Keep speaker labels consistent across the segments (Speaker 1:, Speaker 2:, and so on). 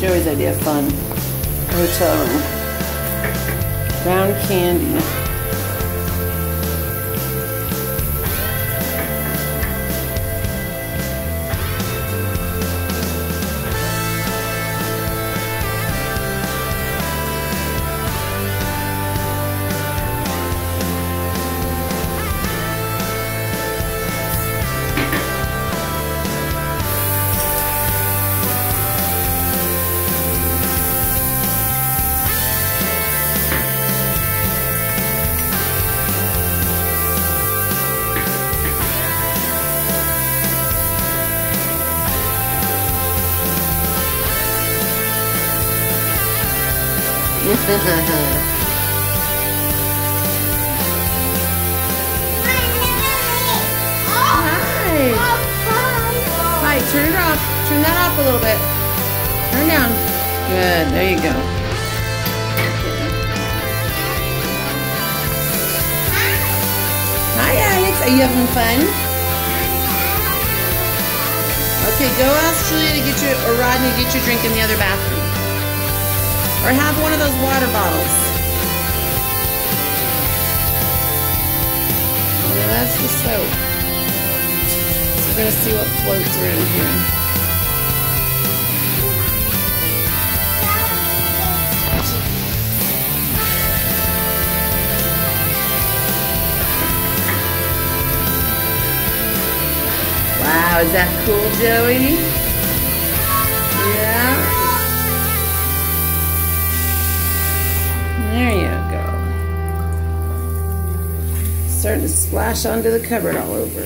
Speaker 1: Joey's idea of fun. Hotel room. Brown candy. Hi. Hi, turn it off. Turn that off a little bit. Turn down. Good, there you go. Hi, Alex. Are you having fun? Okay, go ask Julia to get you, or Rodney to get your drink in the other bathroom. Or have one of those water bottles. Yeah, that's the soap. So we're going to see what floats around here. Wow, is that cool, Joey? There you go. Starting to splash onto the cupboard all over.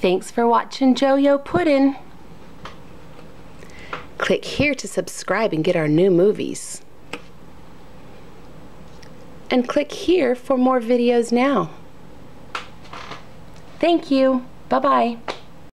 Speaker 1: Thanks for watching Joyo Puddin'. Click here to subscribe and get our new movies. And click here for more videos now. Thank you. Bye-bye.